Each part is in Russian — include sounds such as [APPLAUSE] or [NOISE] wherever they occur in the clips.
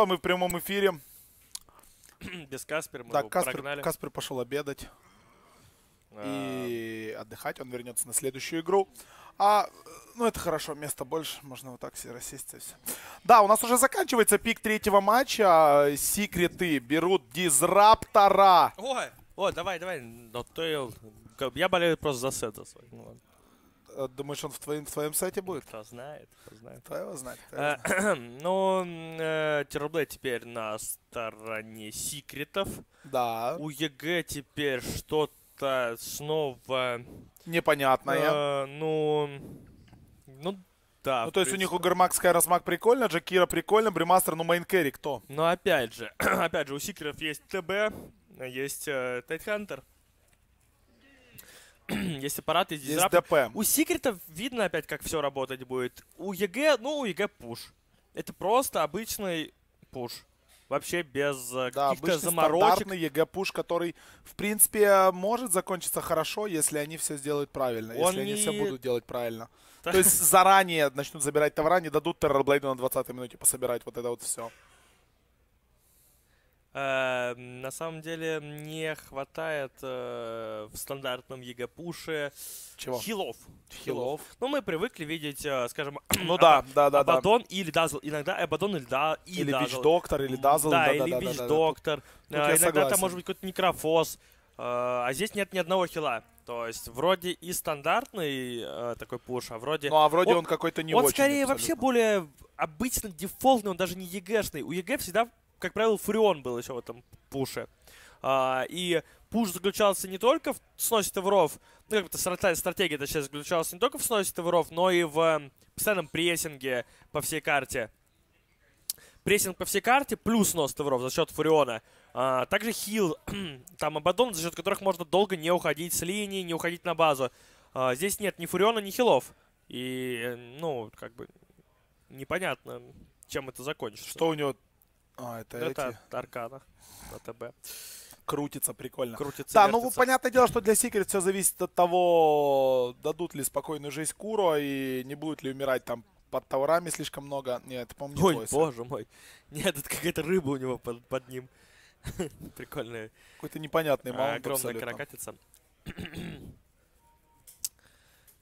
что, мы в прямом эфире. [CLEARS THROAT] Без Каспера мы Да, его Каспер, прогнали. Каспер пошел обедать А, и отдыхать. Он вернется на следующую игру. А, ну, это хорошо, места больше. Можно вот так себе рассесть и все. Да, у нас уже заканчивается пик третьего матча. Секреты берут Дизраптора. Ой, ой, давай, давай. Но ты- Я болею просто за сет за свой. Ну, ладно. Э, Думаешь, он в твоем, в твоем сете будет? Кто знает, кто знает. Кто его знает? кто его Э, знает. [CLEARS THROAT] Ну, э, Terrorblade теперь на стороне секретов. Да, У EG теперь что-то снова... непонятное. э, Ну, ну, да. Ну, то есть у них у Гармак Skywrath Mage прикольно, Jakiro прикольно, Brewmaster, ну, main кто? Но опять же, [CLEARS THROAT] опять же, у секретов есть ТБ, есть э, Tidehunter. [CLEARS THROAT] есть Apparition, есть Есть Disruptor. ДП. У секретов видно опять, как все работать будет. У EG, ну, у EG push. Это просто обычный push. Вообще без э, Да, каких-то заморочек. стандартный EG-push, который, в принципе, может закончиться хорошо, если они все сделают правильно, Он если они все не- будут делать правильно. То есть заранее начнут забирать tower а, не дадут Terrorblade у на 20-й минуте пособирать вот это вот все. Э, на самом деле не хватает э, в стандартном EG push е Чего? хилов. Хилов. Ну, мы привыкли видеть, э, скажем, Ну [CLEARS THROAT] да, да, да, да. Abaddon или Dazzle. Иногда Abaddon или, да, и Или Dazzle. Witch Doctor, или Dazzle. Да, да, или да, да, Witch да, да. Доктор. Тут А, я Иногда там может быть какой-то Necrophos. А здесь нет ни одного heal а. То есть вроде и стандартный э, такой push, а вроде... Ну а вроде Он- он какой-то не он очень. скорее вообще абсолютно. более обычный, дефолтный, он даже не EG шный. У EG всегда, как правило, Furion был еще в этом push е. А, и push заключался не только в сносе tower ов, ну как бы страте- стратегия точнее заключалась не только в сносе tower ов, но и в э, постоянном прессинге по всей карте. Прессинг по всей карте плюс снос tower ов за счет Furion а. А, также heal, [CLEARS THROAT] там Abaddon, за счет которых можно долго не уходить с линии, не уходить на базу. А, здесь нет ни Furion а, ни heal ов. И, ну, как бы, непонятно, чем это закончится. Что у него... А, это, Ну, Это эти... Аркана на ТБ. Крутится прикольно. Крутится, Да, ну вертится. понятное дело, что для Секрет все зависит от того, дадут ли спокойную жизнь Куро и не будет ли умирать там под товарами слишком много. Нет, это, по-моему, не Ой, твой сет. боже мой. Нет, это какая-то рыба у него под, под ним. [LAUGHS] Прикольная. Какой-то непонятный а, маунт огромная абсолютно. каракатица. [CLEARS THROAT]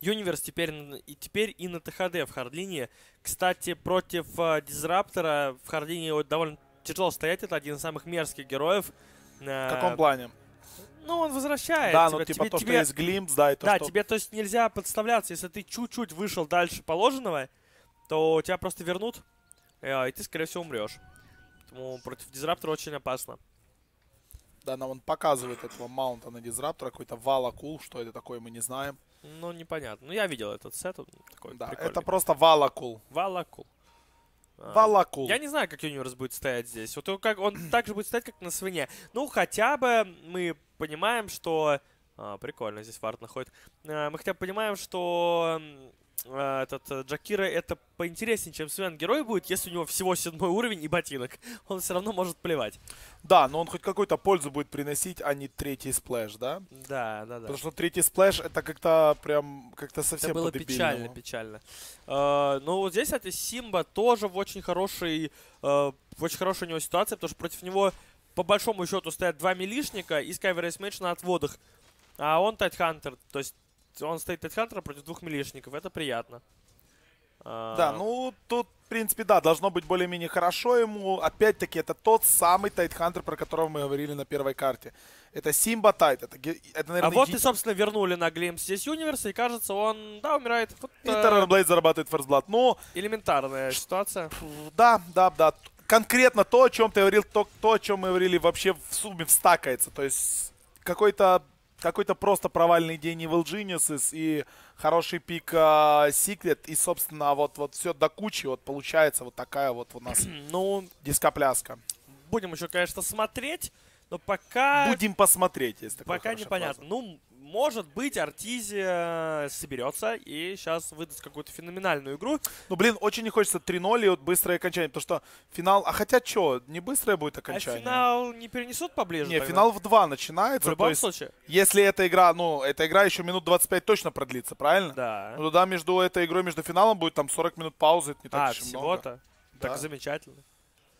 Юниверс теперь, и теперь и на ТХД в Хардлине. Кстати, против э, Дизраптора в Хардлине довольно тяжело стоять. Это один из самых мерзких героев. В каком плане? Ну, он возвращает. Да, тебя. ну типа Тебе- то, что есть глимпс, да, и то, да, что... тебе, то есть, нельзя подставляться. Если ты чуть-чуть вышел дальше положенного, то тебя просто вернут, э, и ты, скорее всего, умрешь. Поэтому против Дизраптора очень опасно. Да, нам он показывает этого маунта на Дизраптора, какой-то Вала Кул, что это такое, мы не знаем. Ну, непонятно. Ну, я видел этот сет, он такой Да, прикольный. это просто Вала Кул. Валакул. А, Вала Кул. Я не знаю, как Юниверс будет стоять здесь. Вот он, как, он [CLEARS THROAT] так же будет стоять, как на свине. Ну, хотя бы мы понимаем, что... А, прикольно, здесь вард находит. А, мы хотя бы понимаем, что этот э, Джакира это поинтереснее, чем Свен герой будет, если у него всего седьмой уровень и ботинок. [LAUGHS] Он все равно может плевать. Да, но он хоть какую-то пользу будет приносить, а не третий сплэш, да? Да, да, да. Потому что третий splash это как-то прям как-то совсем Это было печально, печально. Э, ну, вот здесь, кстати, Simba тоже в очень хорошей, э, в очень хорошей у него ситуации, потому что против него, по большому счету, стоят два милишника и Wraith Mage на отводах. А он Tidehunter, то есть он стоит Tidehunter а против двух милишников, это приятно. А, Да, ну тут, в принципе, да, должно быть более-менее хорошо ему. Опять-таки, это тот самый Tidehunter, про которого мы говорили на первой карте. Это Симба Тайт. Это, это А наверное, вот еди- и, собственно, вернули на Глимс здесь Юниверса, и кажется, он, да, умирает. Вот, и э, зарабатывает ферстблад. Ну, элементарная ситуация. да, да, да. Конкретно то, о чем ты говорил, то, то, о чем мы говорили, вообще в сумме встакается. То есть какой-то какой-то просто провальный день Evil Geniuses и хороший пик а, Secret. И, собственно, вот, вот все до кучи вот получается вот такая вот у нас [CLEARS THROAT] Ну, дископляска. будем еще, конечно, смотреть, но пока... Будем посмотреть, если Пока непонятно. Ну, может быть, Артизия соберется и сейчас выдаст какую-то феноменальную игру. Ну, блин, очень не хочется 3-0 и вот быстрое окончание, потому что финал... А хотя что, не быстрое будет окончание? А финал не перенесут поближе? Не, тогда? финал в 2 в начинается. то любом есть, случае. если эта игра, ну, эта игра еще минут 25 точно продлится, правильно? Да. Ну, тогда между этой игрой, между финалом будет там 40 минут паузы, это не так а, уж и много. всего-то? Да. Так замечательно.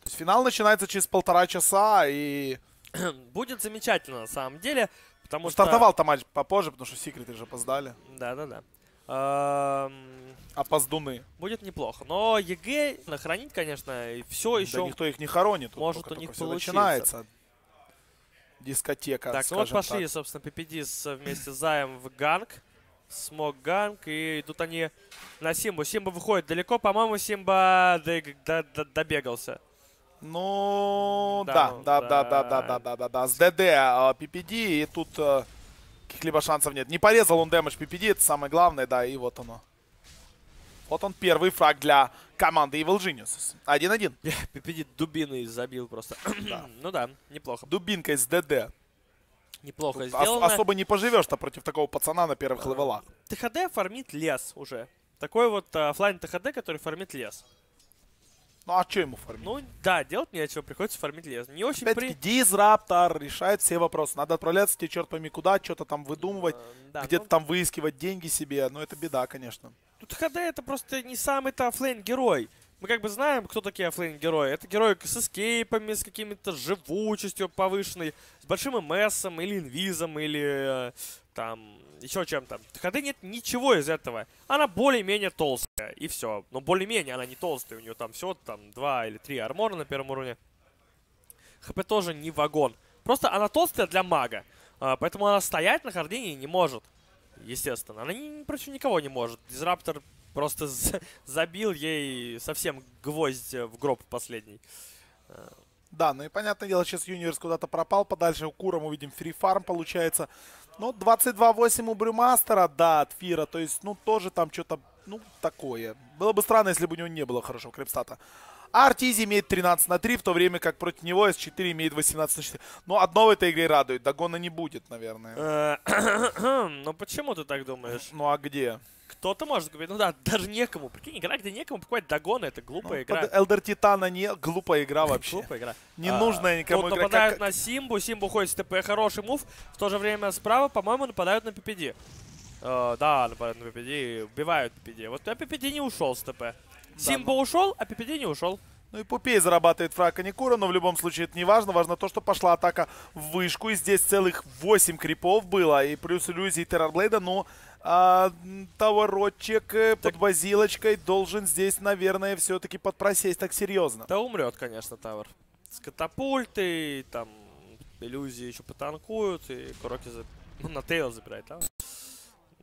есть финал начинается через полтора часа, и [CLEARS THROAT] Будет замечательно на самом деле, потому что... стартовал-то матч попозже, потому что секреты же опоздали. Да-да-да. Опоздуны. Будет неплохо. Но EG хоронить, конечно, и все еще... Да никто их не хоронит. тут может только- у них получиться. начинается. Дискотека, Так, ну вот пошли, так. собственно, PPD с, вместе с Zai ем в gank. Smoke gank, и идут они на Симбу. Симба выходит далеко, по-моему, Симба добегался. Ну, Да, да, ну, да, да, да, да. да, да, да, да, да. С ДД а, PPD, и тут э, каких-либо шансов нет. Не порезал он дэмэдж PPD, это самое главное, да, и вот оно. Вот он первый фраг для команды Evil Geniuses. 1-1. PPD [LAUGHS] дубиной забил просто. [CLEARS THROAT] Да. ну да, неплохо. Дубинкой с ДД. Неплохо Ос- сделано. особо не поживешь-то против такого пацана на первых level ах. THD фармит лес уже. Такой вот а, offlane THD, который фармит лес. Ну а что ему фармить? Ну да, делать нечего, приходится фармить лес. Не очень Опять-таки, при... Disruptor решает все вопросы. Надо отправляться тебе черт пойми куда, что-то там выдумывать, э, да, где-то ну, там выискивать деньги себе. Ну это беда, конечно. Ну, THD это просто не самый-то offlane герой. Мы как бы знаем, кто такие offlane герои. Это герои с escape ами, с какими-то живучестью повышенной, с большим МСом или инвизом, или э, там еще чем-то. В ТХД нет ничего из этого. Она более-менее толстая, и все. Но более-менее она не толстая, у нее там всего там два или три армора на первом уровне. ХП тоже не вагон. Просто она толстая для мага. А, поэтому она стоять на хардине не может. Естественно. Она ни, против никого не может. Дизраптор просто за- [LAUGHS] забил ей совсем гвоздь э, в гроб последний. Да, ну и понятное дело, сейчас Юниверс куда-то пропал подальше. У Кура мы видим фри фарм получается. Ну, 22-8 у Брюмастера, да, от Фира. То есть, ну, тоже там что-то, ну, такое. Было бы странно, если бы у него не было хорошего крипстата. А Артизи имеет 13 на 3, в то время как против него С4 имеет 18 на 4. Ну, одно в этой игре радует. Догона не будет, наверное. Э, [CLEARS THROAT] Ну почему ты так думаешь? Ну, а где? Кто-то может говорить, ну да, даже некому. Прикинь, игра, где некому покупать догоны, это глупая Ну, игра. Elder Titan а не... Глупая игра [LAUGHS] вообще. Глупая игра. Ненужная никому Тут игра. нападают Как- на Simba, Simba уходит с ТП, хороший move. В то же время справа, по-моему, нападают на PPD. Э, да, нападают на PPD, убивают PPD. Вот а PPD не ушел с ТП. Simba ушел, а PPD не ушел. Ну и Puppey зарабатывает фраг Аникура, но в любом случае это не важно. Важно то, что пошла атака в вышку. И здесь целых 8 крипов было. И плюс иллюзии Terrorblade а. Но а, товарочек э, под базилочкой должен здесь, наверное, все-таки подпросесть так серьезно. Да умрет, конечно, Тавр. С катапультой, там, иллюзии еще потанкуют, и Куроки за... [LAUGHS] ну, на Тейл забирает, да?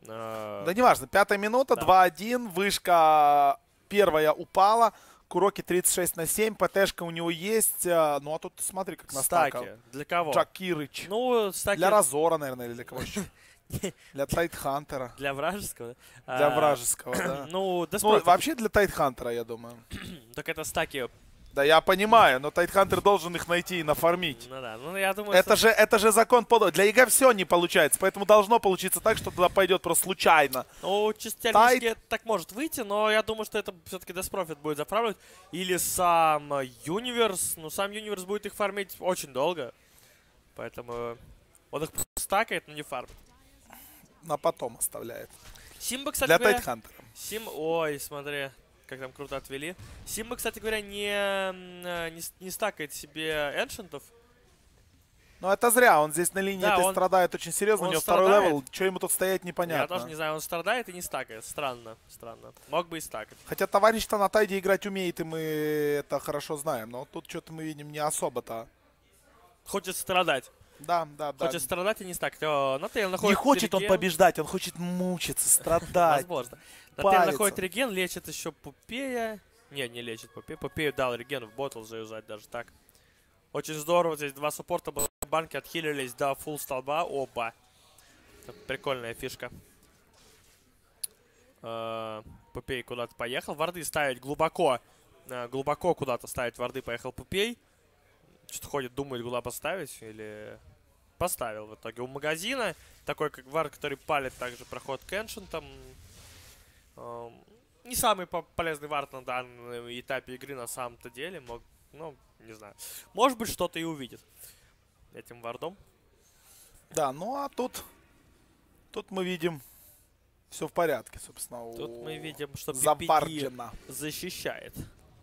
А, Да неважно, пятая минута, Да. 2-1. Вышка первая упала. Куроки 36 на 7. ПТшка у него есть. а, Ну а тут смотри, как настакал. стаки. Для кого? Джакирыч. Ну, стаки Для Разора, наверное, или для кого еще? [LAUGHS] Для Tidehunter а. для вражеского. да? Для А, вражеского, да. [CLEARS THROAT] Ну, Ну, Death Prophet, вообще для Tidehunter а, я думаю. [CLEARS THROAT] так это стаки. Да я понимаю, но Tidehunter должен их найти и нафармить. Ну да, ну я думаю, Это что... же, это же закон пода. Для EG все не получается, поэтому должно получиться так, что туда пойдет просто случайно. Ну, чисто теоретически так может выйти, но я думаю, что это все-таки Death Prophet будет заправлять. Или сам Universe. Ну, сам Universe будет их фармить очень долго. Поэтому он их просто стакает, но не фармит. На потом оставляет. Simba, кстати Для. Tidehunter а. Сим... Ой, смотри, как там круто отвели. Simba, кстати говоря, не, э, не, не стакает себе ancient ов. Но это зря, он здесь на линии Да, он- страдает очень серьезно, у него второй страдает. level, что ему тут стоять непонятно. Я тоже не знаю, он страдает и не стакает. Странно, странно. Мог бы и стакать. Хотя товарищ-то на Tide играть умеет, и мы это хорошо знаем, но тут что-то мы видим не особо-то. Хочет страдать. Да, да, да. Хочет страдать и не стакать. О, NoTail Не находит хочет он побеждать, он хочет мучиться, страдать. Возможно. Париться. находит regen, лечит еще Puppey. Не, не лечит Puppey. Puppey дал regen в bottle заюзать даже так. Очень здорово. Здесь два support а было. Банки от heal ились до full столба. Опа. Это прикольная фишка. Э, Puppey куда-то поехал. Ward ы ставить глубоко. Э, Глубоко куда-то ставить варды поехал Пупей. Что-то ходит, думает, куда поставить. Или поставил в итоге. У магазина такой, как вар, который палит также проход к эншентам. Не самый по- полезный вард на данном этапе игры на самом-то деле. Мог, ну, не знаю. Может быть, что-то и увидит этим вардом. Да, ну а тут, тут мы видим все в порядке, собственно. Тут у мы видим, что PPD Забарджина. защищает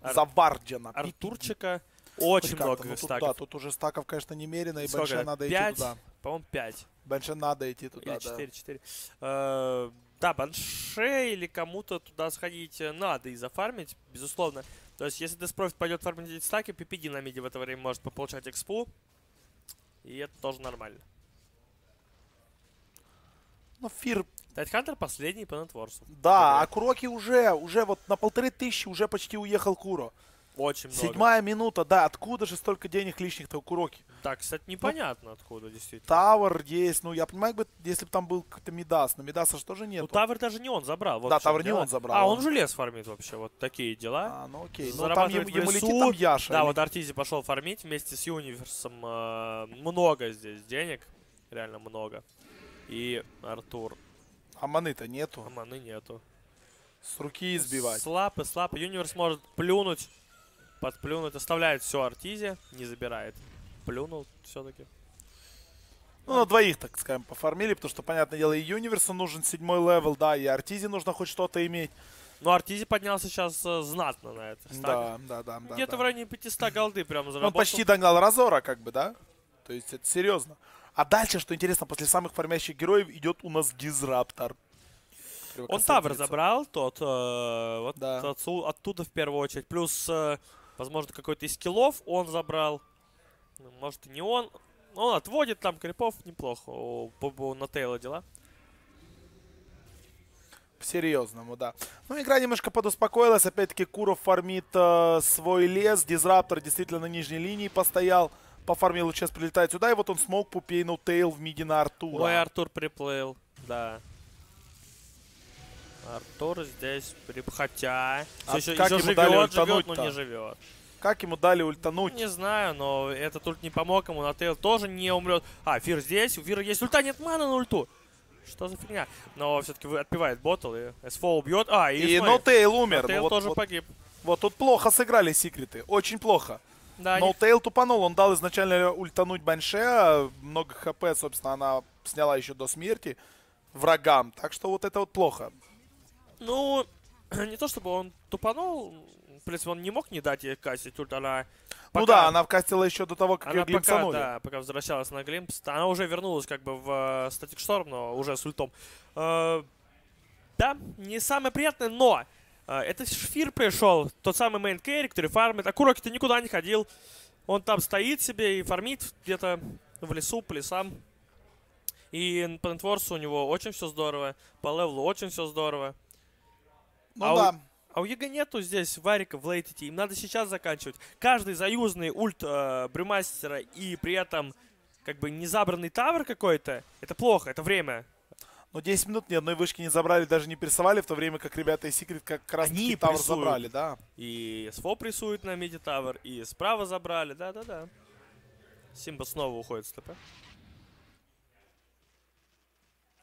Ар- Забарджина. Артурчика. Очень Хоть много Ну, тут, стаков. да, тут уже стаков, конечно, немерено, и Сколько? Банше надо идти Пять? туда. По-моему, 5. Банше надо идти туда, Или да. 4, 4. Э, Да, банше или кому-то туда сходить э, надо и зафармить, безусловно. То есть, если Death Prophet пойдет фармить эти стаки, PPD на миде в это время может получать экспу. И это тоже нормально. Ну, Фир, Тайтхантер последний по нетворсу. да, а Куроки уже, уже вот на полторы тысячи уже почти уехал Куро. Очень много. Седьмая минута, да, откуда же столько денег лишних-то у Куроки? Так, кстати, непонятно откуда, действительно. Тавр есть, ну, я понимаю, бы, если бы там был какой-то Мидас, но Мидаса же тоже Ну, нет. Тавр даже не он забрал. Вот Да, Тавр не он забрал, А, он- он же лес фармит вообще. Вот такие дела. А, ну окей. Ну, там ему, ему летит там Яша. Да, или- вот Артизи пошел фармить вместе с Юниверсом. э, много здесь денег. Реально много. И Артур. А маны-то нету. А маны нету. С руки избивать. Слаб и слаб. Universe может плюнуть. Подплюнуть. Оставляет все Arteezy. Не забирает. Плюнул все-таки. Ну, на двоих, так скажем, пофармили, потому что, понятное дело, и Юниверсу нужен седьмой level, да, и Arteezy нужно хоть что-то иметь. Ну, Arteezy поднялся сейчас э, знатно на это. Да, да, да. да, Где-то да. в районе 500 голды прямо заработал. Он почти догнал Разора, как бы, да? То есть это серьезно. А дальше, что интересно, после самых фармящих героев идет у нас Disruptor. Он tower забрал, тот, э, вот Да. отсу- оттуда в первую очередь. Плюс, э, возможно, какой-то из скиллов он забрал. Ну, Может, и не он. Он отводит там крипов неплохо. У, у, Нотейла дела. По-серьезному, да. Ну, игра немножко подуспокоилась. Опять-таки, Куров фармит э, свой лес. Disruptor действительно на нижней линии постоял. Пофармил, сейчас прилетает сюда. И вот он смог пупей ноутейл в миди на Артура. Ой, Артур приплыл. Да. Артур здесь прип... Хотя... А ещё- как ещё ему дали живет, живет, но не живет. Как ему дали ультануть? Не знаю, но этот ульт не помог ему. Нотейл тоже не умрет. А, Фир здесь. У Фира есть ульта, нет маны на ульту. Что за фигня? Но все-таки отпивает ботл и СФО убьет. А, и, И ноутейл умер. Нотейл вот, тоже вот- погиб. вот тут плохо сыграли секреты. Очень плохо. Да, они- Ноутейл тупанул. Он дал изначально ультануть Банше. Много хп, собственно, она сняла еще до смерти врагам. Так что вот это вот плохо. Ну, [CLEARS THROAT] не то чтобы он тупанул. В принципе, он не мог не дать ей кастить ульт. Она Ну пока- да, она вкастила еще до того, как Она ее пока, глимпсанули. да, пока возвращалась на глимпс, она уже вернулась как бы в Статик Шторм, но уже с ультом. Э, да, не самое приятное, но э, это Шфир пришел, тот самый main carry, который фармит. А Куроки-то никуда не ходил. Он там стоит себе и фармит где-то в лесу, по лесам. И по нетворсу у него очень все здорово, по левелу очень все здорово. Ну а у- да. А у EG нету здесь варика в лейтите. Им надо сейчас заканчивать. Каждый заюзанный ульт э, Брюмастера и при этом как бы не забранный тавр какой-то, это плохо, это время. Но 10 минут ни одной вышки не забрали, даже не прессовали, в то время как ребята из Секрет как раз Они tower прессуют. забрали, да. И S4 прессует на миди tower, и справа забрали, да-да-да. Симба снова уходит с ТП.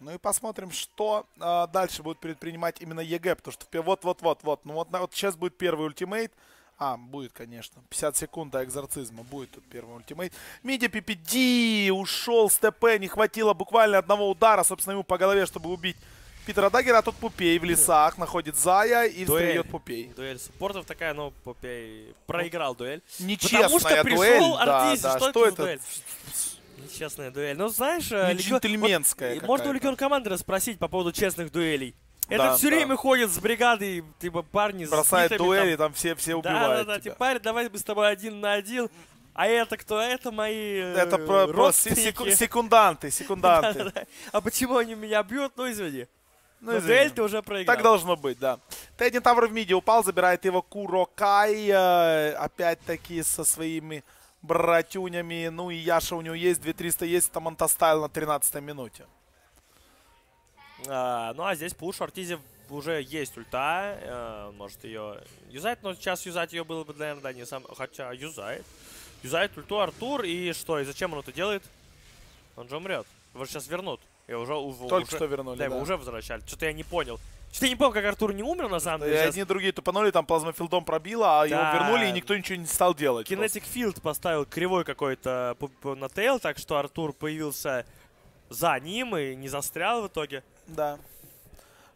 Ну и посмотрим, что а, дальше будет предпринимать именно EG, потому что вот-вот-вот-вот, ну вот, вот сейчас будет первый ultimate. А, будет, конечно. 50 секунд до экзорцизма. Будет тут первый ultimate. Миди PPD ушел с ТП. Не хватило буквально одного удара, собственно, ему по голове, чтобы убить Питера Дагера. А тут Puppey в лесах находит Зая и Дуэль. Puppey. Дуэль суппортов такая, но Puppey проиграл дуэль. Нечестная Потому что пришел дуэль. Да, Arteezy, да. что Что это это? Дуэль? Нечестная дуэль. Ну, знаешь, э, Не джентльменская вот, Можно у. Legion Commander'а спросить по поводу честных дуэлей. Да, Этот все да. время ходит с бригадой, типа парни с Бросает битами дуэли, там. там все, все Да, убивают да, да, тебя. типа, парень, давай мы с тобой один на один. А это кто? Это мои э, Это про, про секу- секунданты, [LAUGHS] секунданты. А почему они меня бьют? Ну, извини. Ну, Но извини. дуэль ты уже проиграл. Так должно быть, да. Т1 tower в миде упал, забирает его Kuroky. э, Опять-таки со своими братюнями. Ну и Яша у него есть, 2300 есть. Это Manta Style на 13 минуте. А, ну, а здесь пуш. Arteezy уже есть ульта. э, может ее юзать, но сейчас юзать ее было бы, наверное, да, не сам... Хотя юзает. Юзает ульту Артур. И что? И зачем он это делает? Он же умрет. Его же сейчас вернут. И уже, Только уже- что вернули, Да, да. его уже возвращали. Что-то я не понял. Что-то я не помню, как Артур не умер, на самом деле. Одни другие тупанули, там плазмофилдом пробило, а его Да. вернули, и никто ничего не стал делать. Kinetic Field поставил кривой какой-то на тейл, так что Артур появился за ним и не застрял в итоге. Да.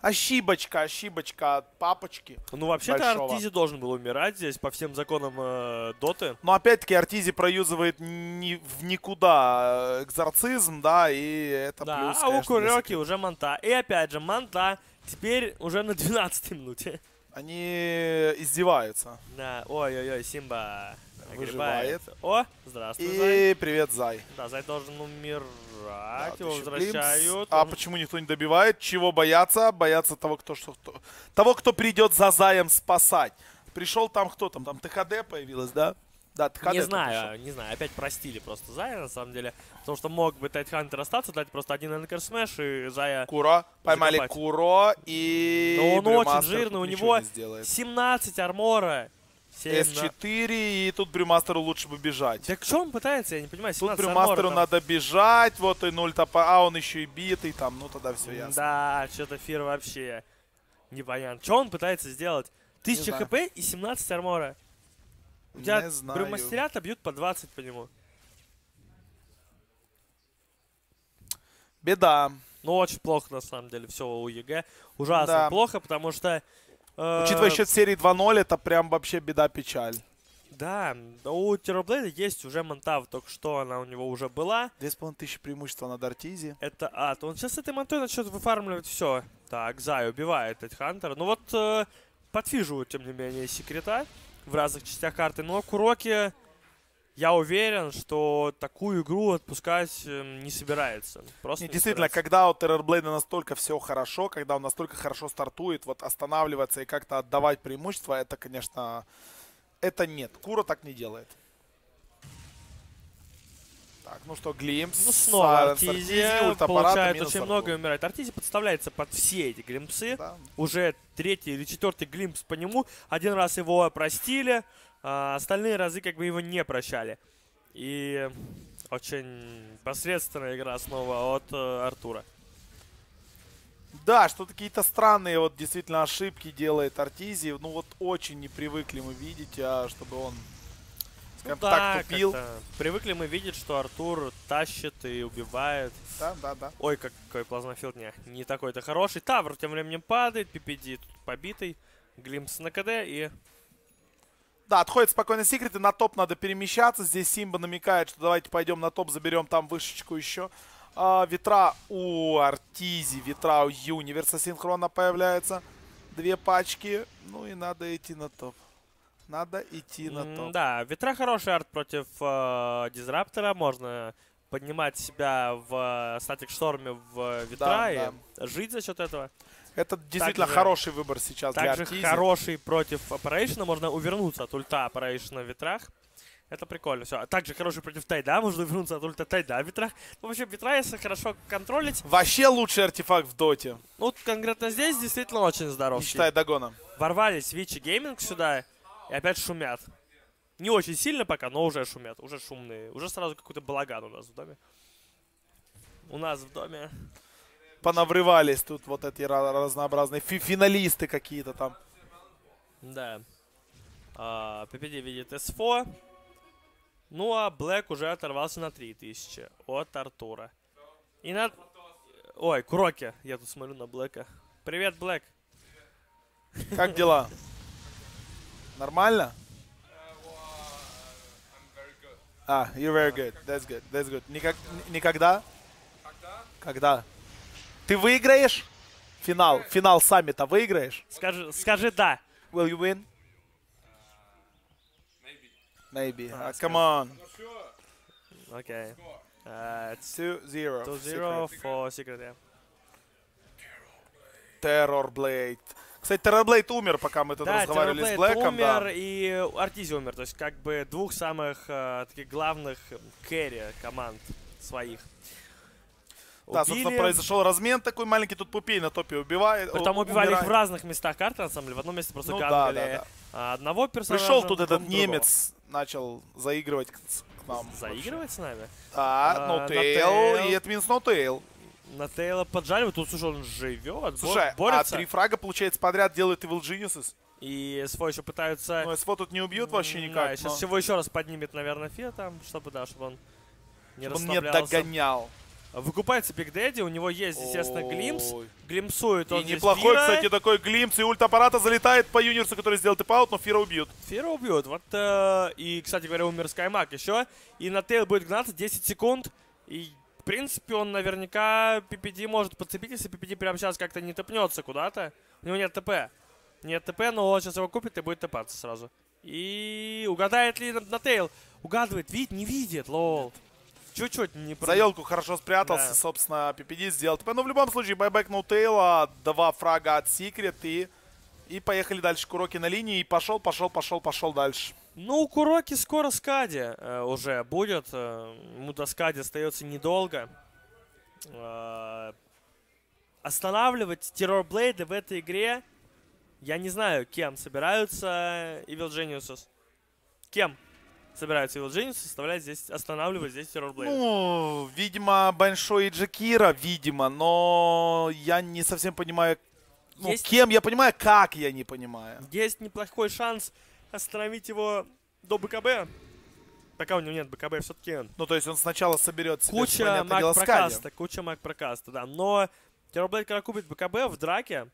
Ошибочка, ошибочка от папочки. Ну, вообще-то. Артизи должен был умирать здесь по всем законам э, Доты. Но опять-таки Артизи проюзывает ни, в никуда э, экзорцизм, да, и это Да, плюс, а у конечно, Куреки уже Манта. И опять же, Манта теперь уже на 12 минуте. Они издеваются. Да, ой-ой-ой, Симба Выживает. огребает. О, здравствуй, Зай. И привет, Зай. Да, Зай должен умирать, Да, его возвращают. А Он- почему никто не добивает? Чего бояться? Боятся того, кто что, кто- того, кто придет за Заем спасать. Пришел там кто там? Там ТХД появилась, да? Да. Не знаю, пришел. не знаю, опять простили просто Зая, на самом деле. Потому что мог бы Тайтхантер остаться, дать просто один Энкер Смэш, и Зая... Куро. Поймали Закопать. Куро и... Но он очень Брюмастер жирный, тут у него не сделает. 17 армора. 7 на- С4, и тут Брюмастеру лучше бы бежать. Так что он пытается, я не понимаю, Тут 17 Брюмастеру там. надо бежать, вот и 0 топа, а он еще и битый там, ну тогда все ясно. Да, что-то Фир вообще непонятно. Что он пытается сделать? 1000 знаю. хп и 17 армора. Тебя Не знаю. брюмастерята бьют по 20 по нему. Беда. Ну, очень плохо, на самом деле, все у EG. Ужасно Да. плохо, потому что... э, Учитывая счет серии 2-0, это прям вообще беда-печаль. Да, у Террорблейда есть уже Manta, только что она у него уже была. 2500 преимущества над Arteezy. Это ад. Он сейчас с этой монтой начнет выфармливать все. Так, Зай убивает этот Хантер. Ну вот, э, подфиживают, тем не менее, секрета в разных частях карты. Но Куроки, я уверен, что такую игру отпускать э, не собирается. Просто Не, не действительно, собирается. когда у Террорблейда настолько все хорошо, когда он настолько хорошо стартует, вот останавливаться и как-то отдавать преимущество, это, конечно, это нет. Кура так не делает. Так, ну что, Глимпс. Ну, снова Артизи получает очень много и умирает. Артизи подставляется под все эти глимпсы. Да. Уже третий или четвертый глимпс по нему. Один раз его простили, а остальные разы как бы его не прощали. И очень посредственная игра снова от э, Артура. Да, что какие-то странные вот действительно ошибки делает Артизи. Ну вот очень не привыкли мы видеть, а чтобы он, скажем Ну так, да, тупил. Привыкли мы видеть, что Артур тащит и убивает. Да, да, да. Ой, какой плазмофилд, не, не такой-то хороший. Тавр тем временем падает, PPD тут побитый. Глимпс на КД и Да, отходит спокойно секреты, на топ надо перемещаться. Здесь Симба намекает, что давайте пойдем на топ, заберем там вышечку еще. А, ветра у Артизи, ветра у Юниверса синхронно появляются. Две пачки. Ну и надо идти на топ. Надо идти на М, топ. Да, ветра хороший арт против э, Дизраптора. Можно поднимать себя в статик шторме в ветра Да, и жить за счет этого. Это действительно Также- хороший выбор сейчас для Также хороший против Operation. Можно увернуться от ульта Operation в ветрах. Это прикольно. Все. А также хороший против Тайда. Можно увернуться от ульта Тайда в ветрах. Ну, вообще, ветра, если хорошо контролить, Вообще лучший артефакт в доте, ну, вот конкретно здесь действительно очень здоров. не считая Дагона. Ворвались Вичи Гейминг сюда и опять шумят. Не очень сильно пока, но уже шумят. Уже шумные. Уже сразу какой-то балаган у нас в доме. У нас в доме. Понаврывались тут вот эти разнообразные фи- финалисты какие-то там. Да. А, PPD видит S4. Ну а Блэк уже оторвался на 3000 от Артура. И на... Ой, Куроки. Я тут смотрю на Блэка. Привет, Блэк. Как дела? [LAUGHS] Нормально? А, you're very good. That's good. That's good. Никак, никогда? Когда? Ты выиграешь? Финал. Финал саммита выиграешь? Скажи, скажи да. Will you win? Maybe. А, Ah, come on. Окей. Uh, it's 2-0. 2-0 for Secret, yeah. Terror Blade. Кстати, Blade умер, пока мы тут Да, разговаривали с Terrorblade Блэком. умер, Да. и Артизи умер. То есть, как бы, двух самых э, таких главных кэрри команд своих. Да, собственно, Убили. произошел размен такой маленький. Тут Пупей на топе убивает. Притом у- убивали их умирает. в разных местах карты, на самом деле. В одном месте просто Ну да, гангали да, да. а, одного персонажа. Пришел тут этот другого. немец, начал заигрывать к, с- к нам. Заигрывать с нами? Да, А, Tail. и это No Tail. На Тейла поджаривают. Тут, слушай, он живет, Слушай, а борется. три фрага, получается, подряд делают Evil Geniuses. И свой еще пытаются... Ну, СФО тут не убьют вообще никак. Да, сейчас но всего еще раз поднимет, наверное, Фе там, чтобы, да, чтобы он не чтобы он не догонял. Выкупается Биг Дэдди, у него есть, естественно, глимпс. Ой. Глимпсует он И неплохой, Фира. кстати, такой глимпс. И ульт аппарата залетает по юнирсу, который сделал типаут, но Фира убьют. Фира убьет. Вот, э, и, кстати говоря, умер Скаймак еще. И Notail будет гнаться 10 секунд. И, в принципе, он наверняка PPD может подцепить, если PPD прямо сейчас как-то не топнется куда-то. У него нет ТП. Нет ТП, но он сейчас его купит и будет топаться сразу. И угадает ли на, Notail? Угадывает, видит, не видит, lol. Чуть-чуть не про- За елку хорошо спрятался, Да. собственно, PPD сделал. ТП. Но в любом случае, buyback ноутейла, два фрага от Секрет и... И поехали дальше. Kuroky на линии. И пошел, пошел, пошел, пошел дальше. Ну, у Куроки скоро Скади э, уже будет. Э, ему до Скади остается недолго. Э, останавливать террорблейды в этой игре, я не знаю, кем собираются Evil Geniuses. Кем собираются Evil Geniuses составлять здесь, останавливать здесь террорблейды? Ну, видимо, Большой и Джакира, видимо, но я не совсем понимаю, ну, Есть- кем я понимаю, как я не понимаю. Есть неплохой шанс остановить его до БКБ. Пока у него нет БКБ, все-таки Ну, то есть он сначала соберет себе, Куча понятное дело, маг Скади. прокаста, куча маг прокаста, да. Но Террорблейд, когда купит БКБ в драке,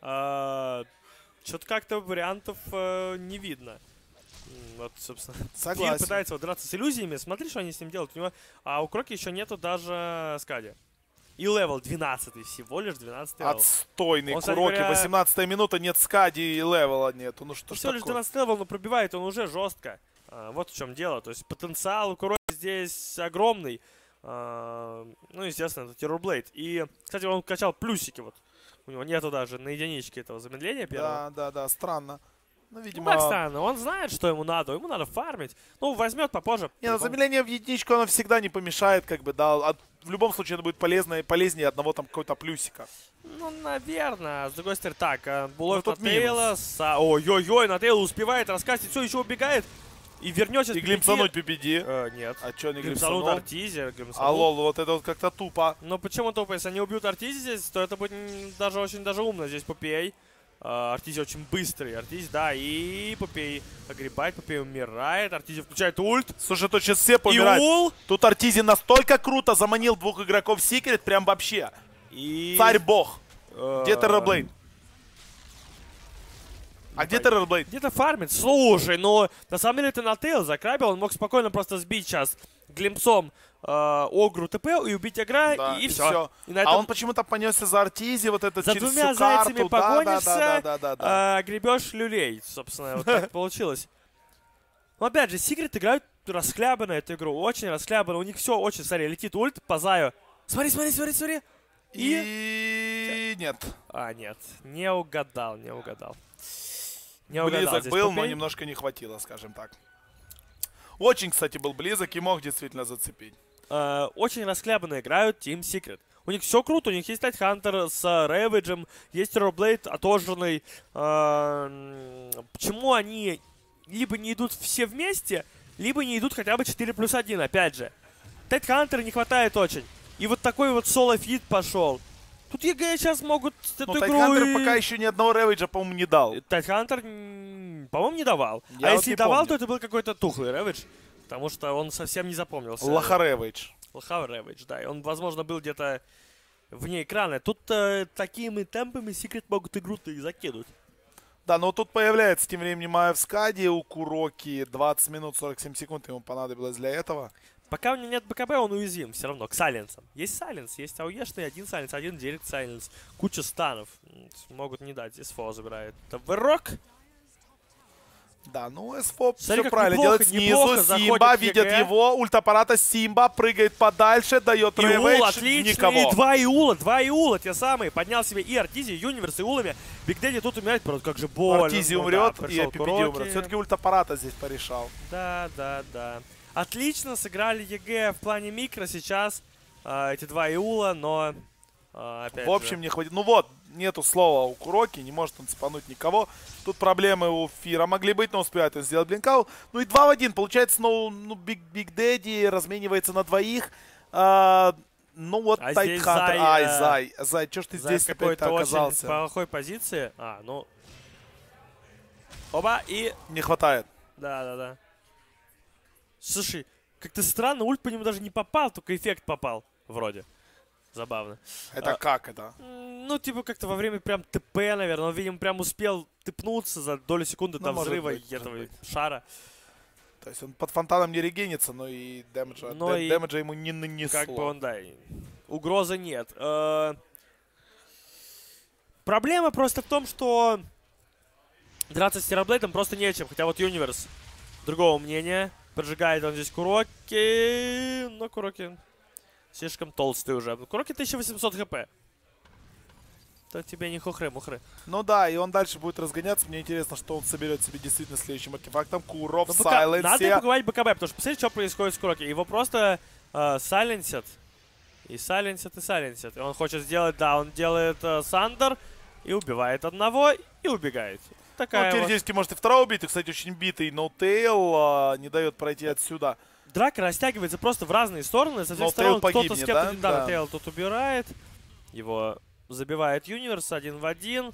что-то как-то вариантов э, не видно. Вот, собственно. [LAUGHS] Согласен. пытается вот драться с иллюзиями. Смотри, что они с ним делают. У него, а у Кроки еще нету даже Скади. И level 12 всего лишь 12 level. Отстойный Он, Куроки. говоря- 18 минута, нет Skadi и левела нету. Ну что Всего лишь такое? 12 level, но пробивает он уже жестко. А, вот в чем дело. То есть потенциал у Kuroky здесь огромный. А, ну, естественно, это Terrorblade. И, кстати, он качал плюсики вот. У него нету даже на единичке этого замедления первого. Да, да, да, странно. Ну, Ну, видимо... как странно, он знает, что ему надо, ему надо фармить. Ну, возьмет попозже. Не, ну замедление в единичку оно всегда не помешает, как бы, да. А в любом случае это будет полезно, полезнее одного там какого-то плюсика. Ну, наверное. С другой стороны, так, а, Булов Ну, на. Тейла. Са... Ой-ой-ой, N0tail а успевает раскастить, все, еще убегает. И вернется И глимпсануть PPD. Э, нет. А чё не глимпсанут глимпсанул? Arteezy. А lol, вот это вот как-то тупо. Но почему тупо? Если они убьют Arteezy здесь, то это будет даже очень даже умно. Здесь Puppey. А, Arteezy очень быстрый. Arteezy, да, и Puppey огребает, Puppey умирает. Arteezy включает ульт. Слушай, тут сейчас все И помирают. ул. Тут Артизи настолько круто заманил двух игроков в секрет, прям вообще. И... Царь-бог. э, Где Террорблейд? А где Террорблейд? Где-то фармит. Слушай, ну, на самом деле это на Тейл закрабил. Он мог спокойно просто сбить сейчас глимпсом э, Огру ТП и убить Агра, Да, и, и все. всё. И на А этом он почему-то понесся за Артизи, вот это за через двумя всю карту. зайцами Да, да, погонишься, да, да, да, да. э, гребешь люлей. Собственно, вот так получилось. Но опять же, Секрет играют расхлябанно эту игру. Очень расхлябанно. У них все очень, смотри, летит ульт по Заю. Смотри, смотри, смотри, смотри. И нет. А, нет, не угадал, не угадал. Не угадал Близок был, но немножко не хватило, скажем так. Очень, кстати, был близок и мог действительно зацепить. э, очень расхлябанно играют Team Secret. У них все круто, у них есть Тайтхантер с Рэвиджем, есть Террорблейд отожженный. Э, почему они либо не идут все вместе, либо не идут хотя бы 4 плюс 1, опять же. Tidehunter а не хватает очень. И вот такой вот solo feed пошел. Тут EG сейчас могут эту Ну, игру Tidehunter и- пока еще ни одного Ravage а, по-моему, не дал. Tidehunter, м, по-моему, не давал. Я а вот если давал, помню. то это был какой-то тухлый Ravage. Потому что он совсем не запомнился. Лоха Ravage. Лохава Ravage, да. И он, возможно, был где-то вне экрана. Тут э, такими темпами Секрет могут игру-то и закинуть. Да, но тут появляется тем временем Майя в скаде у Куроки. 20 минут 47 секунд ему понадобилось для этого. Пока у него нет БКБ, он уязвим все равно к сайленсам. Есть сайленс, есть АУЕшный, один сайленс, один директ сайленс. Куча станов. Могут не дать, здесь фо забирает. Это Верок. Да, ну СФО Смотри, все правильно неплохо, делает неплохо снизу. Симба видит его. Ульт Аппарата Симба прыгает подальше, дает Eul, Ravage. отлично. Никого. И два Eul а, два Eul а, те самые. Поднял себе и Arteezy, и Universe, и Улами. Big Daddy тут умирает, просто как же больно. Arteezy Ну да, умрет и KuroKy. умрет. Все-таки ульт Аппарата здесь порешал. Да, да, да. Отлично сыграли EG в плане микро сейчас. а, эти два Eul а, но... опять В общем, же, не хватит. Ну вот, нету слова у KuroKy, не может он цепануть никого. Тут проблемы у Fear а могли быть, но успевает он сделать blink out. Ну и 2 в 1. Получается, ну, ну Big, Big Daddy разменивается на двоих. А, ну вот А Tidehunter. Ай, э, Zai, Zai, что ж ты Zai в здесь опять какой-то очень оказался? плохой позиции. А, ну... Оба, и... Не хватает. Да, да, да. Слушай, как-то странно, ульт по нему даже не попал, только эффект попал. Вроде. Забавно. Это А, как это? Ну, типа, как-то во время прям ТП, наверное. Он, видимо, прям успел тыпнуться за долю секунды Ну, до взрыва быть, этого шара. То есть он под фонтаном не регенится, но и дэмэджа, Но дэ- и дэмэджа ему не нанесло. Как бы он, да, угрозы нет. Э, Проблема просто в том, что драться с Терраблейдом просто нечем. Хотя вот Юниверс другого мнения. Поджигает он здесь Куроки. Но Куроки слишком толстый уже. Куроки 1800 хп. То тебе не хухры-мухры. Ну да, и он дальше будет разгоняться. Мне интересно, что он соберет себе действительно следующим артефактом. Куров, БК Сайленсе. Надо и поговорить БКБ, потому что посмотрите, что происходит с Куроки. Его просто э, сайленсят. И сайленсят, и сайленсят. И он хочет сделать, да, он делает э, Сандер и убивает одного и убегает. Ну, Такая вот. теоретически может и второго убить. И, кстати, очень битый ноутейл а, не дает пройти отсюда. Драка растягивается просто в разные стороны. Со всех сторон кто-то с кем-то... Да, Да. Тейл тут убирает. Его забивает Юниверс один в один.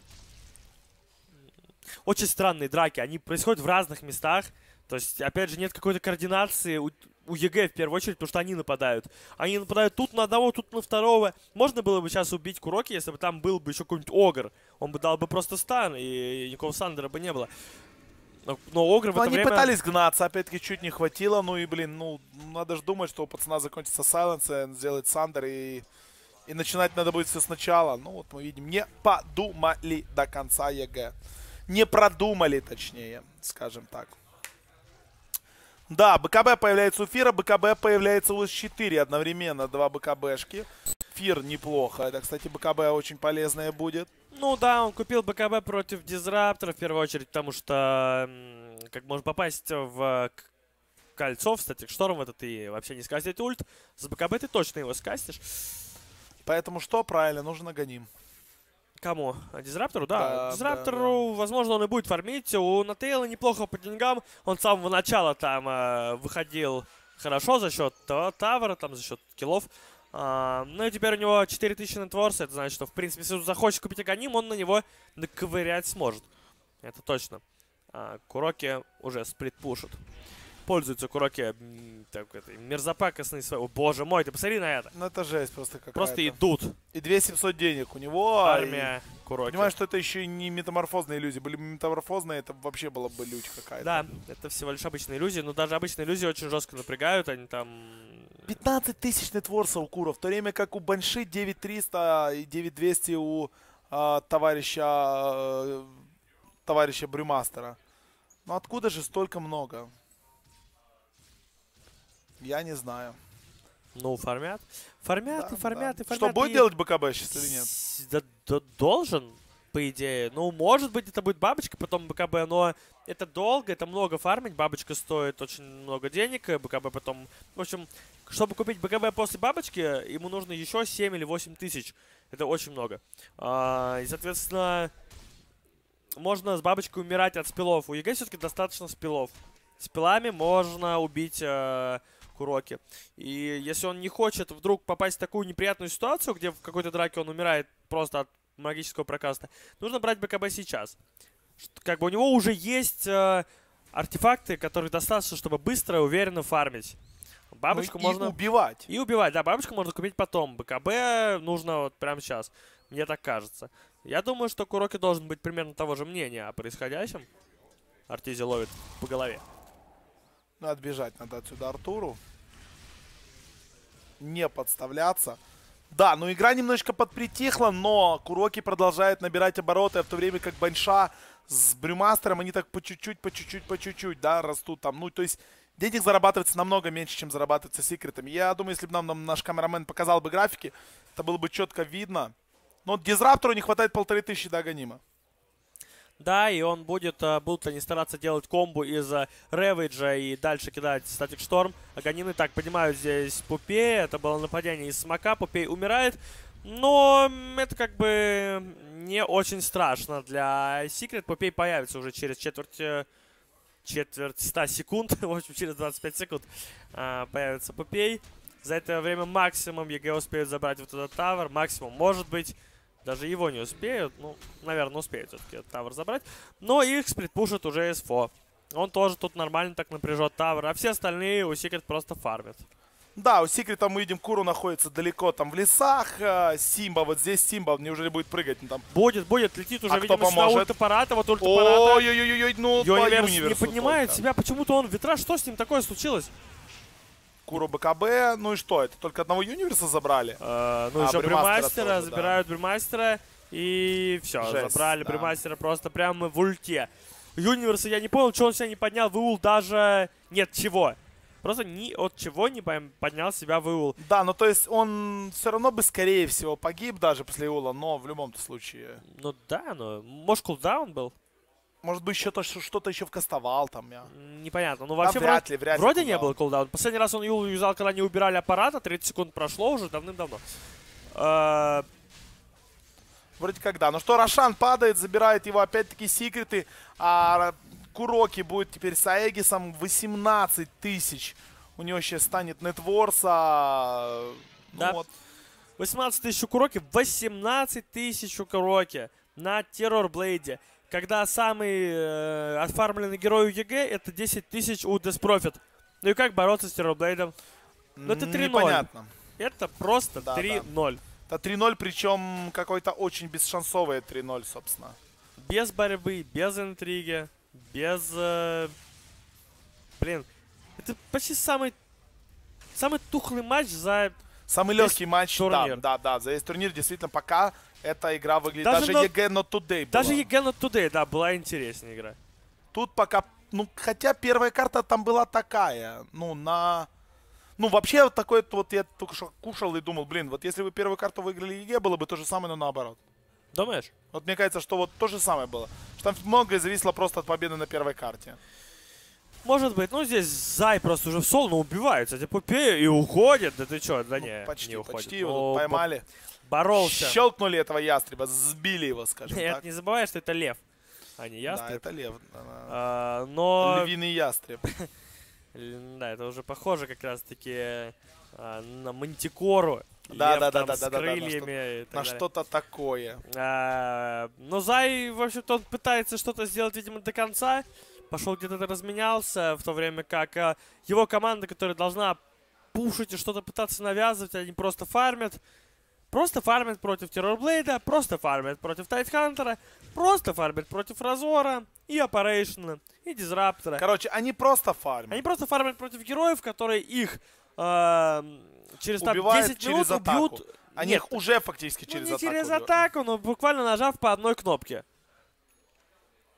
Очень странные драки. Они происходят в разных местах. То есть, опять же, нет какой-то координации у, EG в первую очередь, потому что они нападают. Они нападают тут на одного, тут на второго. Можно было бы сейчас убить KuroKy, если бы там был бы еще какой-нибудь Огр. Он бы дал бы просто stun, и никакого Sunder а бы не было. Но, но Огр в Но это они время... пытались гнаться, опять-таки чуть не хватило. Ну и, блин, ну, надо же думать, что у пацана закончится silence, сделает Sunder, и, и начинать надо будет все сначала. Ну вот мы видим, не подумали до конца EG. Не продумали, точнее, скажем так. Да, БКБ появляется у Фира, БКБ появляется у С4 одновременно, два БКБшки. Фир неплохо, это, кстати, БКБ очень полезное будет. Ну да, он купил БКБ против Дизраптора в первую очередь, потому что как можно попасть в кольцо, в статик шторм, это ты вообще не скастить ульт. С БКБ ты точно его скастишь. Поэтому что? Правильно, нужно гоним. Кому? А Дизраптору? Да. Да, Дизраптору, возможно, он и будет фармить. У Натейла неплохо по деньгам. Он с самого начала там э, выходил хорошо за счет та- тавера, там за счет киллов. А, ну и теперь у него 4000 нетворса. Это значит, что, в принципе, если он захочет купить Аганим, он на него наковырять сможет. Это точно. А, Куроки уже сплит пушат. Пользуются Куроки м, так, это, мерзопакостный свой. О, боже мой, ты посмотри на это. Ну это жесть просто какая-то. Просто идут. И 2700 денег у него. а, и- Армия Куроки. Понимаешь, что это еще и не метаморфозные иллюзии. Были бы метаморфозные, это вообще была бы лють какая-то. Да, это всего лишь обычные иллюзии, но даже обычные иллюзии очень жестко напрягают, они там... 15 тысяч нетворса у Кура, в то время как у Банши 9300 и 9200 у а, товарища а, товарища Брюмастера. Ну откуда же столько много? Я не знаю. Ну, фармят. Фармят Да, и фармят, да. и фармят. Что, будет и- делать BKB сейчас или нет? Да, да должен, по идее. Ну, может быть, это будет бабочка, потом BKB, но это долго, это много фармить. Бабочка стоит очень много денег, BKB потом... В общем, чтобы купить BKB после бабочки, ему нужно еще 7 или 8 тысяч. Это очень много. А, и, соответственно, можно с бабочкой умирать от spell ов. У EG все-таки достаточно spell ов. Спилами можно убить э, Куроки. И если он не хочет вдруг попасть в такую неприятную ситуацию, где в какой-то драке он умирает просто от магического прокаста, нужно брать БКБ сейчас. Как бы у него уже есть э, артефакты, которые достаточно, чтобы быстро и уверенно фармить. Бабочку Ну, и можно... убивать. И убивать, да, бабочку можно купить потом. БКБ нужно вот прямо сейчас. Мне так кажется. Я думаю, что Куроки должен быть примерно того же мнения о происходящем. Артизи ловит по голове. Ну, отбежать надо отсюда Артуру. Не подставляться. Да, ну игра немножечко подпритихла, но Куроки продолжает набирать обороты, а в то время как Банша с Брюмастером, они так по чуть-чуть, по чуть-чуть, по чуть-чуть, да, растут там. Ну, то есть денег зарабатывается намного меньше, чем зарабатывается секретами. Я думаю, если бы нам, нам наш камерамен показал бы графики, это было бы четко видно. Но Дизраптору не хватает полторы тысячи до Аганима. Да, и он будет, э, будут они стараться делать комбо из э, Ravage а и дальше кидать Static Storm. Аганим и так поднимают здесь Puppey. Это было нападение из Smoke а. Puppey умирает. Но это как бы не очень страшно для Secret. Puppey появится уже через четверть, э, четверть 100 секунд. [LAUGHS] В общем, через 25 секунд появится Puppey. За это время максимум EG успеют забрать вот этот tower. Максимум, может быть, даже его не успеют. Ну, наверное, успеют все-таки этот тавер забрать. Но их сплитпушит уже СФО. Он тоже тут нормально так напряжет тавер. А все остальные у Секрет просто фармят. Да, у Секрета мы видим, Куру находится далеко там в лесах. э, Симба, вот здесь Симба, неужели будет прыгать? Ну, там... Будет, будет, летит уже, А кто видимо, сюда поможет? ультапарата, вот ультапарата. Ой-ой-ой, ну, Юниверс не поднимает только. себя, почему-то он витраж, что с ним такое случилось? Куру БКБ, ну и что, это только одного Юниверса забрали? Э, ну, А, еще Бремастера, тоже, да. забирают Бремастера, и все, Жесть, забрали да. Бремастера просто прямо в ульте. Юниверса я не понял, что он себя не поднял, Выул даже... Нет, чего. Просто ни от чего не поднял себя Выул. Да, ну то есть он все равно бы, скорее всего, погиб даже после Ула, но в любом случае. Ну да, ну, может, кулдаун был? Может быть, еще то, что- что-то еще вкастовал там. Я. Непонятно. Ну, Да, вообще, вряд вроде, ли, вряд ли вроде не было кулдаун. Последний раз он Юл юзал, когда не убирали аппарата, 30 секунд прошло уже давным-давно. Э, Вроде как да. Ну что, Рошан падает, забирает его опять-таки секреты. А KuroKy будет теперь с Aegis ом 18 тысяч. У него сейчас станет net worth а. Ну Да. вот. 18 тысяч у KuroKy, 18 тысяч у KuroKy на Terrorblade е. Когда самый э, отфармленный герой у EG это 10 тысяч у Death Prophet. Ну и как бороться с Terrorblade ом? Ну это 3-0. Непонятно. Это просто Да, да. 3-0. Это 3-0, причем какой-то очень бесшансовый 3-0, собственно. Без борьбы, без интриги, без... э, Блин, это почти самый... Самый тухлый матч за... Самый легкий матч, турнир. да, да, да. За весь турнир действительно пока эта игра выглядит. Даже Даже, EG Not Today Даже была. EG Not Today, да, была интереснее игра. Тут пока, ну, хотя первая карта там была такая, ну, на... Ну, вообще, вот такой вот, я только что кушал и думал, блин, вот если бы первую карту выиграли EG, было бы то же самое, но наоборот. Думаешь? Вот мне кажется, что вот то же самое было. Что там многое зависело просто от победы на первой карте. Может быть, ну здесь Zai просто уже в соло убивает, кстати, Puppey ю и уходит. Да ты чё, да Ну, не, почти, не уходит. почти его Ну, поймали. Боролся. Щелкнули этого ястреба, сбили его, скажем [LAUGHS] Нет, так. не забывай, что это лев, а не Да, ястреб. это лев. да, да. А, но... Львиный ястреб. [LAUGHS] Да, это уже похоже как раз-таки а, на Мантикору. Да, да, да, да, с да, да, да, на крыльями На что-то такое. А, но Зай, в общем-то, он пытается что-то сделать, видимо, до конца. Пошел где-то разменялся, в то время как а, его команда, которая должна пушить и что-то пытаться навязывать, они просто фармят. Просто фармят против Террорблейда, просто фармят против Тайтхантера, просто фармят против Разора и Опарейшна, и Дизраптора. Короче, они просто фармят. Они просто фармят против героев, которые их э, через там, Убивают 10 через минут атаку. убьют. Они Нет, их уже фактически ну, через не атаку. через атаку, но буквально нажав по одной кнопке.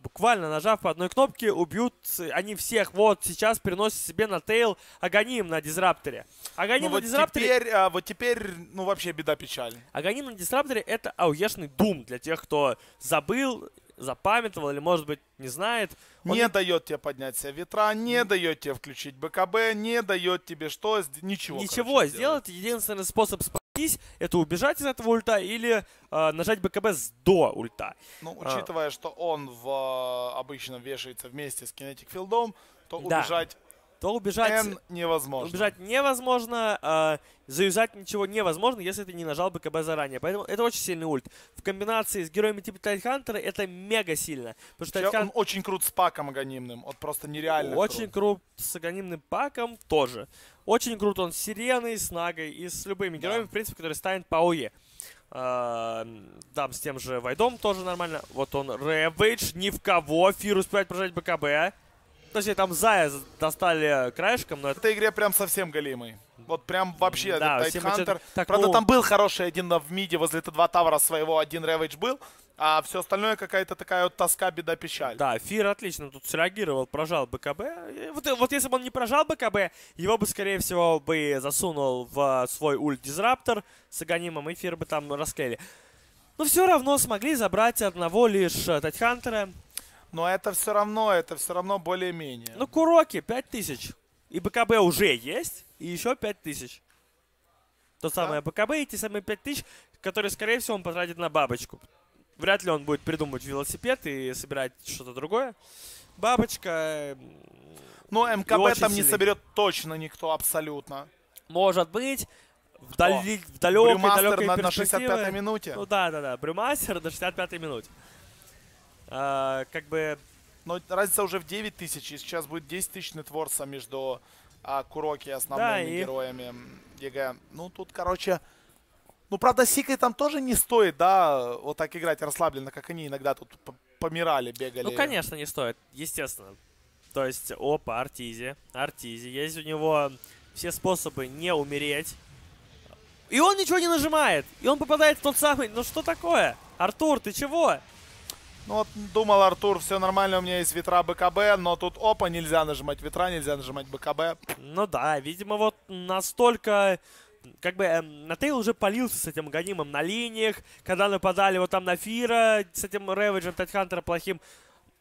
Буквально нажав по одной кнопке, убьют э, они всех. Вот сейчас переносят себе на тейл Аганим на Дизрапторе. Аганим Ну на вот Дизрапторе, теперь, а, вот теперь, ну вообще беда печаль. Аганим на Дизрапторе это ауешный дум для тех, кто забыл, запамятовал или, может быть, не знает. Он Не дает тебе поднять себя ветра, не дает тебе включить БКБ, не дает тебе что, ничего. Ничего короче, сделать. Единственный способ спастись это убежать из этого ульта или э, нажать БКБ с до ульта. Ну, А. учитывая, что он в, а, обычно вешается вместе с кинетик филдом, то Да. убежать То убежать, N невозможно. убежать невозможно, э, заюзать ничего невозможно, если ты не нажал БКБ заранее. Поэтому это очень сильный ульт. В комбинации с героями типа Тайтхантера это мега сильно. Потому что Тайтхан- Он очень крут с паком анонимным. Вот просто нереально Очень крут. крут с анонимным паком тоже. Очень крут он с Сиреной, с Нагой и с любыми Да. героями, в принципе, которые станет по АОЕ. А, Там с тем же Вайдом тоже нормально. Вот он Рэвидж, ни в кого. Фир успевает прожать БКБ. Точнее, там Зая достали краешком, но В это... этой игре прям совсем голимый. Вот прям вообще Да, Тайтхантер. так, Правда, ну- там был хороший один в миде возле Т2 Тавра своего, один Рэвидж был, а все остальное какая-то такая вот тоска, беда, печаль. Да, Фир отлично тут среагировал, прожал БКБ. Вот, вот если бы он не прожал БКБ, его бы, скорее всего, бы засунул в свой ульт Дизраптор с Аганимом, и Фир бы там расклеили. Но все равно смогли забрать одного лишь э, Тайтхантера. Но это все равно, это все равно более-менее. Ну, Куроки 5000. И БКБ уже есть, и еще 5000. То самое БКБ и те самые 5000, которые, скорее всего, он потратит на бабочку. Вряд ли он будет придумывать велосипед и собирать что-то другое. Бабочка, Но и МКБ там не сильный. соберет точно никто абсолютно. может быть, в, дали- в далекой, Брюмастер далекой на, на перспективе. 65-й минуте. Ну да, да, да. Брюмастер до 65-й минуте. А, как бы Но разница уже в 9 тысяч, и сейчас будет 10 тысяч net worth а между а KuroKy основными Да, и- героями EG. Ну, тут, короче... Ну, правда, Секретам тоже не стоит, да, вот так играть расслабленно, как они иногда тут помирали, бегали. Ну, конечно, не стоит, естественно. То есть, опа, Arteezy, Arteezy. Есть у него все способы не умереть. И он ничего не нажимает. И он попадает в тот самый... Ну что такое? Артур, ты чего? Ну, вот думал Артур, все нормально, у меня есть ветра BKB, но тут опа, нельзя нажимать ветра, нельзя нажимать BKB. Ну да, видимо, вот настолько... Как бы эм, N0tail уже полился с этим Аганимом на линиях, когда нападали вот там на Fear а с этим Ravage м, Tidehunter а плохим.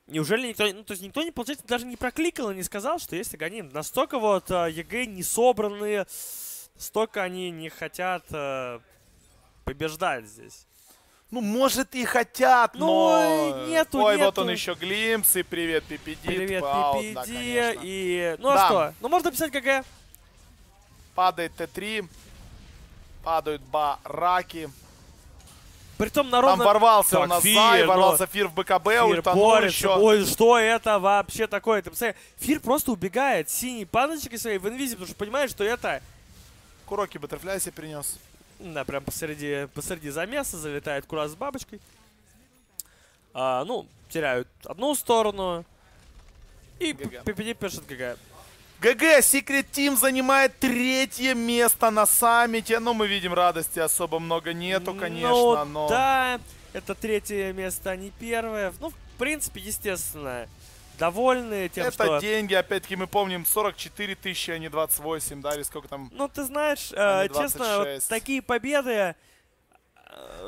Неужели никто, ну, то есть никто, не, получается, даже не прокликал и не сказал, что есть Аганим? Настолько вот э, EG не собранные, столько они не хотят э, побеждать здесь. Ну, может и хотят, Ну, но... нету, Ой, вот нету. он еще глимс, и привет, PPD. Привет, PPD, да, конечно. и... Ну а Да. что? Ну можно писать КГ. Падает Т3, падают бараки. Притом Там народ... ворвался Так, у нас Фир, Зай, ну, ворвался Фир в БКБ, Фир ультанул борется. еще. Ой, что это вообще такое? Ты представляешь, Фир просто убегает синей паночкой своей в инвизе, потому что понимает, что это... Куроки Баттерфляй себе принес. Да, прям посреди, посреди замеса залетает Кура с бабочкой. А, ну, теряют одну сторону. И. PPD пишет ГГ. ГГ, Secret Team занимает третье место на саммите. Ну, мы видим, радости особо много нету, конечно, ну, но... да, это третье место, а не первое. Ну, в принципе, естественно, довольны тем, Это что... деньги, опять-таки, мы помним, 44 тысячи, а не 28, да, или сколько там. Ну, ты знаешь, А э, честно, вот 26. такие победы... э,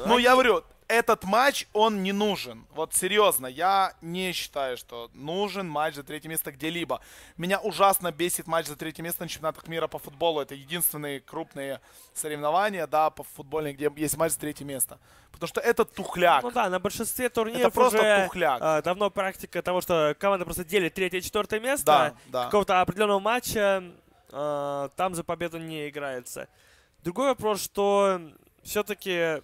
Ну, они- я говорю, этот матч, он не нужен. Вот серьезно, я не считаю, что нужен матч за третье место где-либо. Меня ужасно бесит матч за третье место на чемпионатах мира по футболу. Это единственные крупные соревнования, да, по футболе, где есть матч за третье место. Потому что это тухляк. Ну да, на большинстве турниров просто уже тухляк. э, давно практика того, что команда просто делит третье и четвертое место. Да, да. Какого-то определенного матча э, там за победу не играется. Другой вопрос, что все-таки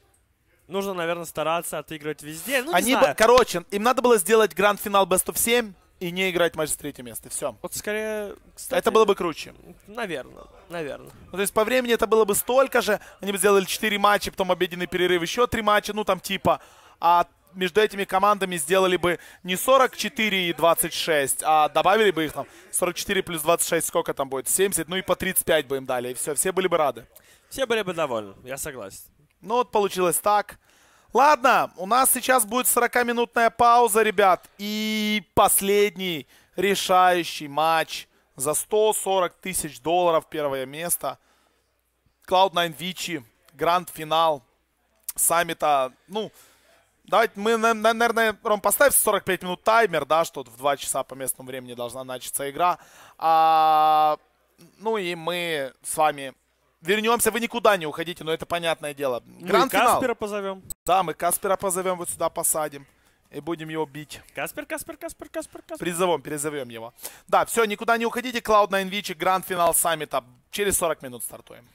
нужно, наверное, стараться отыгрывать везде. Ну, не Они бы, знаю. короче, им надо было сделать гранд-финал Best of 7 и не играть матч за третье место. Все. Вот скорее, кстати, Это было бы круче. Наверное, наверное. Ну, то есть по времени это было бы столько же. Они бы сделали 4 матча, потом обеденный перерыв, еще 3 матча, ну там типа. А между этими командами сделали бы не 44 и 26, а добавили бы их там 44 плюс 26, сколько там будет? 70, ну и по 35 бы им дали, и все, все были бы рады. Все были бы довольны, я согласен. Ну вот получилось так. Ладно, у нас сейчас будет 40-минутная пауза, ребят. И последний решающий матч за 140 тысяч долларов первое место. Cloud9 Вичи, гранд-финал саммита. Ну, давайте мы, на- на- наверное, Ром, поставь 45 минут таймер, да, что в 2 часа по местному времени должна начаться игра. А, ну и мы с вами вернемся. Вы никуда не уходите, но это понятное дело. Гранд-финал. Каспера позовем. Да, мы Каспера позовем вот сюда, посадим. И будем его бить. Каспер, Каспер, Каспер, Каспер, Каспер. Призовем, перезовем его. Да, все, никуда не уходите. Cloud9 Вичи, гранд-финал саммита. Через 40 минут стартуем.